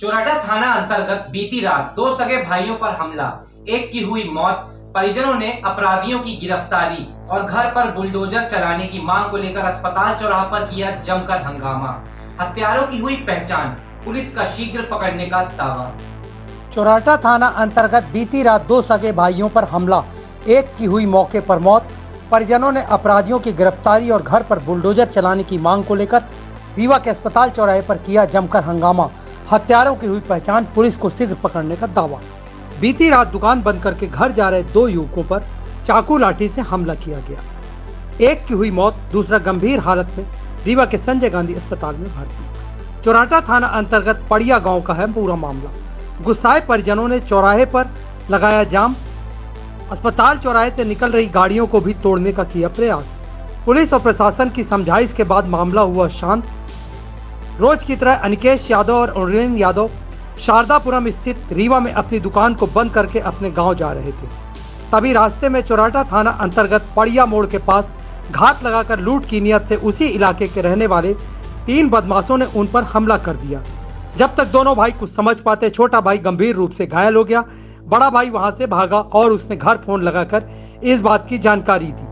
चोराटा थाना अंतर्गत बीती रात दो सगे भाइयों पर हमला। एक की हुई मौत, परिजनों ने अपराधियों की गिरफ्तारी और घर पर बुलडोजर चलाने की मांग को लेकर अस्पताल चौराहा पर किया जमकर हंगामा। हत्यारों की हुई पहचान, पुलिस का शीघ्र पकड़ने का दावा। चौराटा थाना अंतर्गत बीती रात दो सगे भाइयों पर हमला। एक की हुई मौके पर मौत, परिजनों ने अपराधियों की गिरफ्तारी और घर पर बुलडोजर चलाने की मांग को लेकर रीवा के अस्पताल चौराहे पर किया जमकर हंगामा। हत्यारों की हुई पहचान पुलिस को शीघ्र पकड़ने का दावा। बीती रात दुकान बंद करके घर जा रहे दो युवकों पर चाकू लाठी से हमला किया गया। एक की हुई मौत, दूसरा गंभीर हालत में रीवा के संजय गांधी अस्पताल में भर्ती। चौराटा थाना अंतर्गत पड़िया गाँव का है पूरा मामला। गुस्साए परिजनों ने चौराहे पर लगाया जाम। अस्पताल चौराहे से निकल रही गाड़ियों को भी तोड़ने का किया प्रयास। पुलिस और प्रशासन की समझाइश के बाद मामला हुआ शांत रोज की तरह अनिकेश यादव और उर्रेन यादव शारदापुरम स्थित रीवा में अपनी दुकान को बंद करके अपने गाँव जा रहे थे। तभी रास्ते में चौराटा थाना अंतर्गत पड़िया मोड़ के पास घात लगाकर लूट की नियत से उसी इलाके के रहने वाले तीन बदमाशों ने उन पर हमला कर दिया। जब तक दोनों भाई कुछ समझ पाते, छोटा भाई गंभीर रूप से घायल हो गया। बड़ा भाई वहाँ से भागा और उसने घर फ़ोन लगाकर इस बात की जानकारी दी।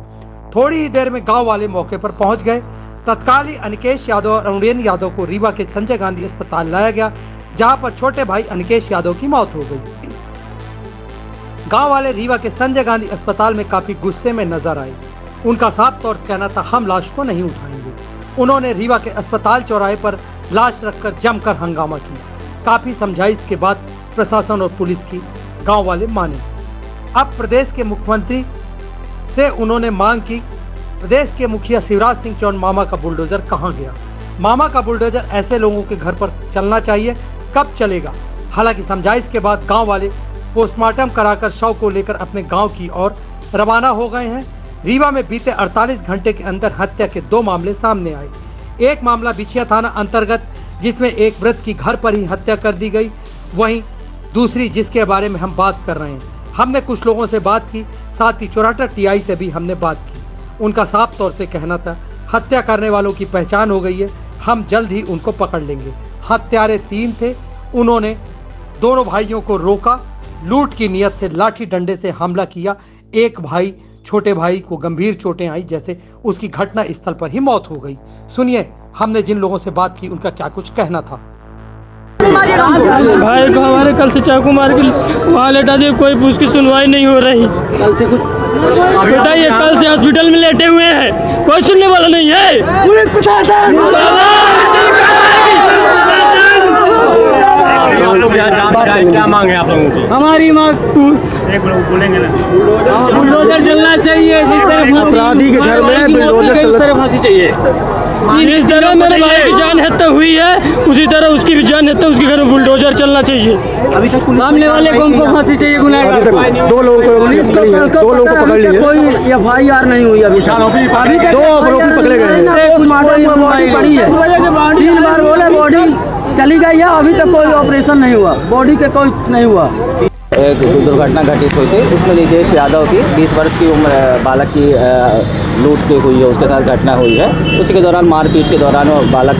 थोड़ी ही देर में गाँव वाले मौके पर पहुँच गए। तत्काल ही अनिकेश यादव और अरुणेन यादव को रीवा के संजय गांधी अस्पताल लाया गया, जहाँ पर छोटे भाई अनिकेश यादव की मौत हो गई। गाँव वाले रीवा के संजय गांधी अस्पताल में काफ़ी गुस्से में नज़र आए। उनका साफ़ तौर कहना था, हम लाश को नहीं उठाएँगे। उन्होंने रीवा के अस्पताल चौराहे पर लाश रखकर जमकर हंगामा किया। काफ़ी समझाइश के बाद प्रशासन और पुलिस की गाँव वाले माने। अब प्रदेश के मुख्यमंत्री से उन्होंने मांग की प्रदेश के मुखिया शिवराज सिंह चौहान मामा का बुलडोजर कहाँ गया? मामा का बुलडोजर ऐसे लोगों के घर पर चलना चाहिए, कब चलेगा? हालाँकि समझाइश के बाद गाँव वाले पोस्टमार्टम कराकर शव को लेकर अपने गाँव की ओर रवाना हो गए हैं। रीवा में बीते 48 घंटे के अंदर हत्या के दो मामले सामने आए। एक मामला बिछिया थाना अंतर्गत, जिसमें एक वृद्ध की घर पर ही हत्या कर दी गई। वहीं दूसरी, जिसके बारे में हम बात कर रहे हैं। हमने कुछ लोगों से बात की, साथ ही चौराटा टीआई से भी हमने बात की। उनका साफ़ तौर से कहना था, हत्या करने वालों की पहचान हो गई है, हम जल्द ही उनको पकड़ लेंगे। हत्यारे तीन थे, उन्होंने दोनों भाइयों को रोका, लूट की नियत से लाठी डंडे से हमला किया, एक भाई, छोटे भाई को गंभीर चोटें आई, जैसे उसकी घटना स्थल पर ही मौत हो गई। सुनिए, हमने जिन लोगों से बात की, उनका क्या कुछ कहना था? भाई को हमारे कल से चाकू मार के वहाँ लेटा दिए कोई उसकी सुनवाई नहीं हो रही। कल से कुछ बेटा ये कल से हॉस्पिटल में लेटे हुए हैं। कोई सुनने वाला नहीं है। पुलिस प्रशासन! क्या मांगे आप लोगों की? हमारी माँ बोलेंगे ना बुलडोजर चलना चाहिए जिस तरह अपराधी के घर में बुलडोजर चलना- चाहिए। जिस तरह मेरे भाई की जान हत्या हुई है उसी तरह उसकी भी जान हत्या उसके घर में बुलडोजर चलना चाहिए। अभी तक सामने वाले को हमको फांसी चाहिए गुनाह दो लोगों को पुलिस पकड़ी है दो लोगों को पकड़ लिया कोई एफ़ आई आर नहीं हुई अभी दो आरोपी पकड़े गए हैं। है। तीन बार बोले बॉडी चली गई है अभी तक कोई ऑपरेशन नहीं हुआ। बॉडी के कोई नहीं हुआ। एक दुर्घटना घटित हुई थी उसमें नितेश यादव की 20 वर्ष की उम्र बालक की लूट की हुई है, उसके साथ घटना हुई है। उसी के दौरान मारपीट के दौरान बालक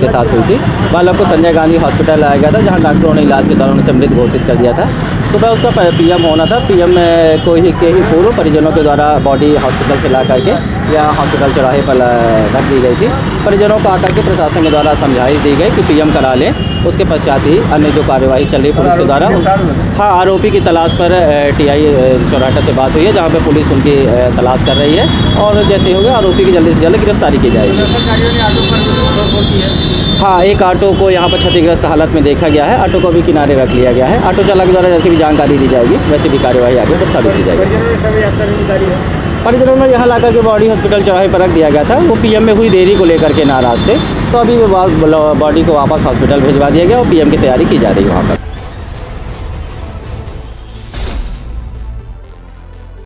के साथ हुई थी। बालक को संजय गांधी हॉस्पिटल लाया गया था, जहाँ डॉक्टरों ने इलाज के दौरान उसे मृत घोषित कर दिया था। सुबह उसका पीएम होना था। पीएम को ही के ही पूर्व परिजनों के द्वारा बॉडी हॉस्पिटल से ला करके या हॉस्पिटल चौराहे पर रख दी गई थी। परिजनों को आकर के प्रशासन के द्वारा समझाइश दी गई कि पीएम करा लें। उसके पश्चात ही अन्य जो कार्यवाही चल रही पुलिस के द्वारा। हाँ आरोपी की तलाश पर टीआई चौराटा से बात हुई है जहाँ पे पुलिस उनकी तलाश कर रही है। और जैसे ही होगा आरोपी की जल्दी से जल्द गिरफ्तारी की जाएगी। हाँ एक ऑटो को यहाँ पर क्षतिग्रस्त हालत में देखा गया है। ऑटो को भी किनारे रख लिया गया है। ऑटो चालक द्वारा जैसे भी जानकारी दी जाएगी वैसे भी कार्यवाही आगे प्रस्तावित की जाएगी। परिजनों ने यहाँ लाकर के बॉडी हॉस्पिटल चौराहे पर रख दिया गया था। वो पीएम में हुई देरी को लेकर के नाराज़ थे। तो अभी बॉडी को वापस हॉस्पिटल भिजवा दिया गया और पीएम की तैयारी की जा रही है वहाँ पर।